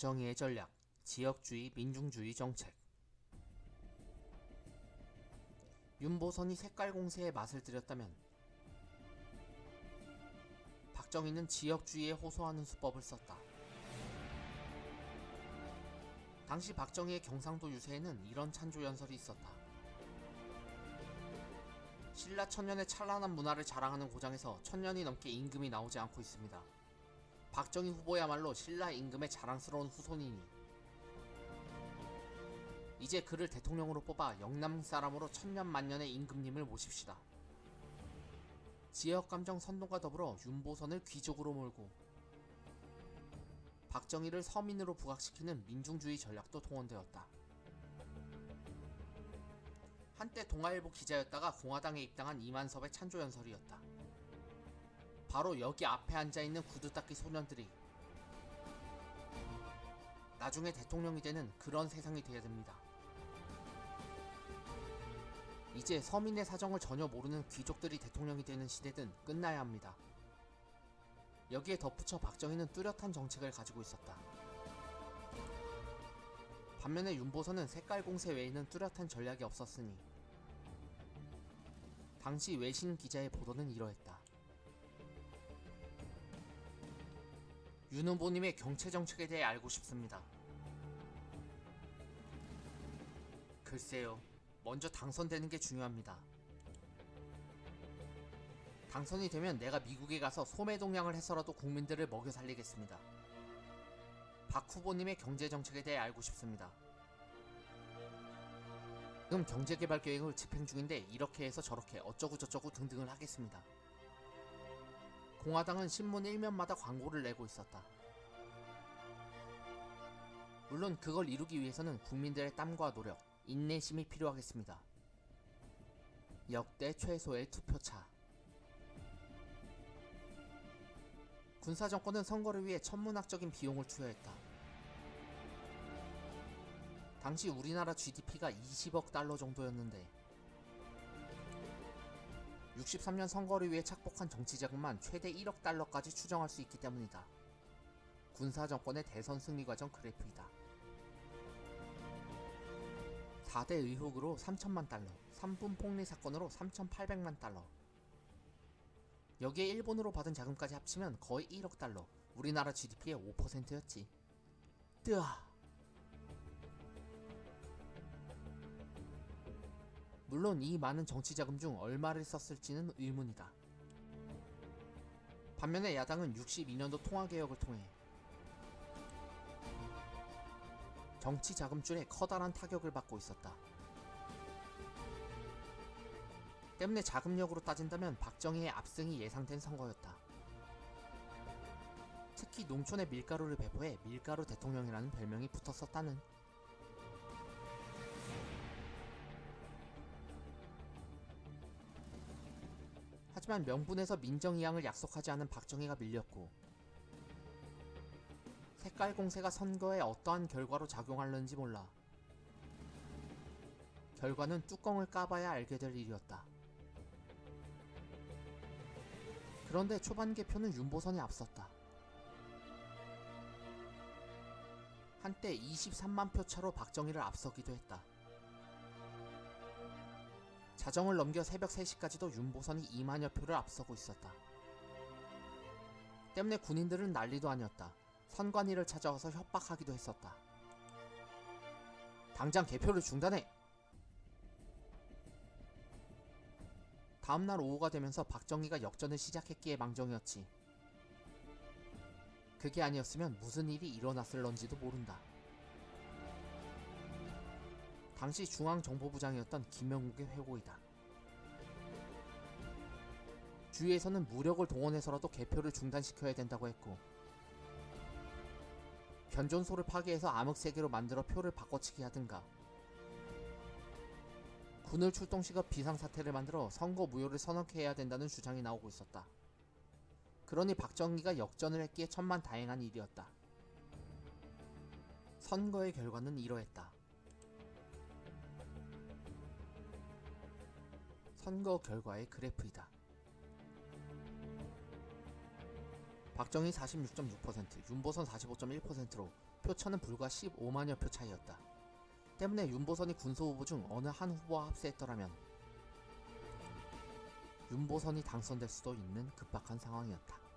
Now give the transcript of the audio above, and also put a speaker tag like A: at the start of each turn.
A: 박정희의 전략, 지역주의, 민중주의 정책. 윤보선이 색깔 공세에 맛을 들였다면 박정희는 지역주의에 호소하는 수법을 썼다. 당시 박정희의 경상도 유세에는 이런 찬조 연설이 있었다. 신라 천년의 찬란한 문화를 자랑하는 고장에서 천년이 넘게 임금이 나오지 않고 있습니다. 박정희 후보야말로 신라 임금의 자랑스러운 후손이니 이제 그를 대통령으로 뽑아 영남 사람으로 천년 만년의 임금님을 모십시다. 지역 감정 선동과 더불어 윤보선을 귀족으로 몰고 박정희를 서민으로 부각시키는 민중주의 전략도 동원되었다. 한때 동아일보 기자였다가 공화당에 입당한 이만섭의 찬조연설이었다. 바로 여기 앞에 앉아있는 구두닦이 소년들이 나중에 대통령이 되는 그런 세상이 되어야 됩니다. 이제 서민의 사정을 전혀 모르는 귀족들이 대통령이 되는 시대는 끝나야 합니다. 여기에 덧붙여 박정희는 뚜렷한 정책을 가지고 있었다. 반면에 윤보선은 색깔 공세 외에는 뚜렷한 전략이 없었으니 당시 외신 기자의 보도는 이러했다. 윤 후보님의 경제 정책에 대해 알고 싶습니다. 글쎄요. 먼저 당선되는 게 중요합니다. 당선이 되면 내가 미국에 가서 소매 동량을 해서라도 국민들을 먹여 살리겠습니다. 박 후보님의 경제 정책에 대해 알고 싶습니다. 지금 경제개발 계획을 집행 중인데 이렇게 해서 저렇게 어쩌고저쩌고 등등을 하겠습니다. 공화당은 신문 1면마다 광고를 내고 있었다. 물론 그걸 이루기 위해서는 국민들의 땀과 노력, 인내심이 필요하겠습니다. 역대 최소의 투표차. 군사정권은 선거를 위해 천문학적인 비용을 투여했다. 당시 우리나라 GDP가 20억 달러 정도였는데 63년 선거를 위해 착복한 정치자금만 최대 1억 달러까지 추정할 수 있기 때문이다. 군사정권의 대선 승리 과정 그래프이다. 4대 의혹으로 3천만 달러, 3분 폭리 사건으로 3,800만 달러. 여기에 일본으로 받은 자금까지 합치면 거의 1억 달러, 우리나라 GDP의 5%였지. 뜨아. 물론 이 많은 정치 자금 중 얼마를 썼을지는 의문이다. 반면에 야당은 62년도 통화개혁을 통해 정치 자금줄에 커다란 타격을 받고 있었다. 때문에 자금력으로 따진다면 박정희의 압승이 예상된 선거였다. 특히 농촌에 밀가루를 배포해 밀가루 대통령이라는 별명이 붙었었다는 하지만 명분에서 민정이 양을 약속하지 않은 박정희가 밀렸고 색깔 공세가 선거에 어떠한 결과로 작용하는지 몰라. 결과는 뚜껑을 까봐야 알게 될 일이었다. 그런데 초반 개표는 윤보선이 앞섰다. 한때 23만 표 차로 박정희를 앞서기도 했다. 자정을 넘겨 새벽 3시까지도 윤보선이 2만여 표를 앞서고 있었다. 때문에 군인들은 난리도 아니었다. 선관위를 찾아와서 협박하기도 했었다. 당장 개표를 중단해! 다음날 오후가 되면서 박정희가 역전을 시작했기에 망정이었지. 그게 아니었으면 무슨 일이 일어났을런지도 모른다. 당시 중앙정보부장이었던 김영국의 회고이다. 주위에서는 무력을 동원해서라도 개표를 중단시켜야 된다고 했고 변전소를 파괴해서 암흑세계로 만들어 표를 바꿔치기 하든가 군을 출동시켜 비상사태를 만들어 선거 무효를 선언케 해야 된다는 주장이 나오고 있었다. 그러니 박정희가 역전을 했기에 천만다행한 일이었다. 선거의 결과는 이러했다. 선거 결과의 그래프이다. 박정희 46.6%, 윤보선 45.1%로 표차는 불과 15만여 표 차이였다. 때문에 윤보선이 군소 후보 중 어느 한 후보와 합세했더라면 윤보선이 당선될 수도 있는 급박한 상황이었다.